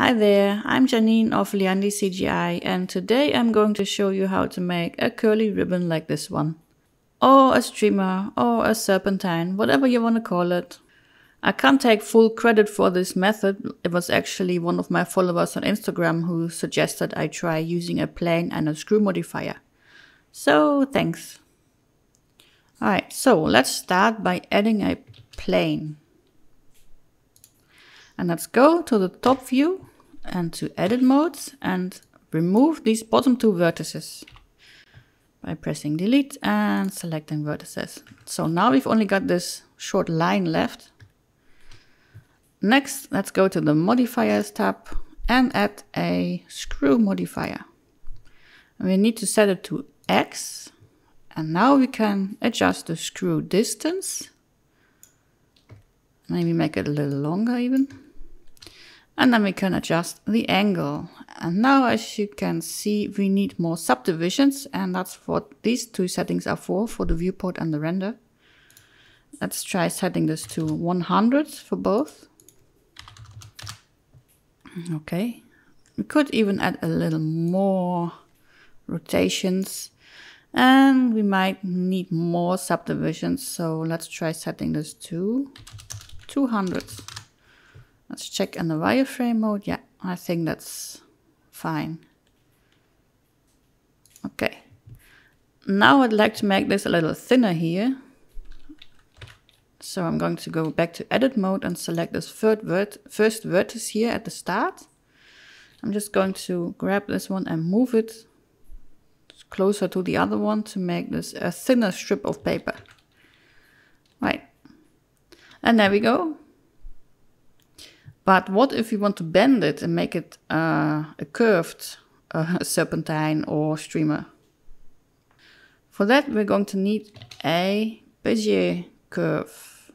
Hi there, I'm Janine of Liandi CGI and today I'm going to show you how to make a curly ribbon like this one. Or a streamer, or a serpentine, whatever you want to call it. I can't take full credit for this method, it was actually one of my followers on Instagram who suggested I try using a plane and a screw modifier. So thanks. Alright, so let's start by adding a plane. And let's go to the top view and to edit modes and remove these bottom two vertices by pressing delete and selecting vertices. So now we've only got this short line left. Next, let's go to the modifiers tab and add a screw modifier. We need to set it to X and now we can adjust the screw distance. Maybe make it a little longer even. And then we can adjust the angle. And now as you can see, we need more subdivisions and that's what these two settings are for, for the viewport and the render. Let's try setting this to 100 for both. Okay. We could even add a little more rotations and we might need more subdivisions. So let's try setting this to 200. Let's check in the wireframe mode. Yeah, I think that's fine. Okay. Now I'd like to make this a little thinner here. So I'm going to go back to edit mode and select this vert first vertex here at the start. I'm just going to grab this one and move it closer to the other one to make this a thinner strip of paper. Right. And there we go. But what if you want to bend it and make it uh, a curved uh, serpentine or streamer? For that, we're going to need a Bezier curve.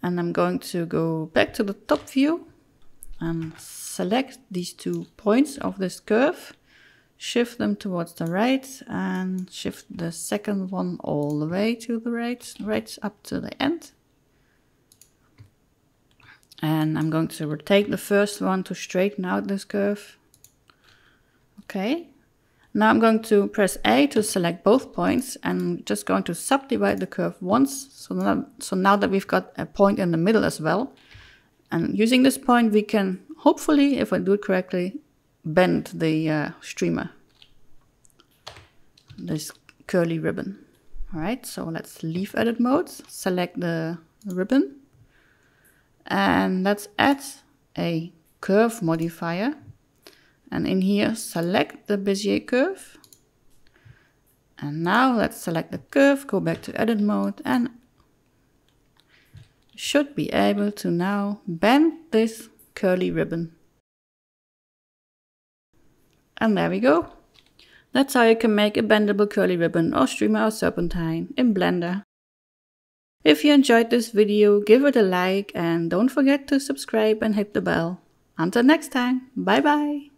And I'm going to go back to the top view and select these two points of this curve, shift them towards the right and shift the second one all the way to the right, right up to the end. And I'm going to rotate the first one to straighten out this curve. Okay. Now I'm going to press A to select both points and just going to subdivide the curve once. So now, so now that we've got a point in the middle as well. And using this point, we can hopefully, if I do it correctly, bend the uh, streamer. This curly ribbon. All right, so let's leave edit mode, select the ribbon and let's add a curve modifier. And in here, select the Bezier curve. And now let's select the curve, go back to edit mode and should be able to now bend this curly ribbon. And there we go. That's how you can make a bendable curly ribbon or streamer or serpentine in Blender. If you enjoyed this video, give it a like and don't forget to subscribe and hit the bell. Until next time, bye bye!